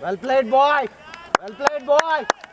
Well played, boy. Well played, boy.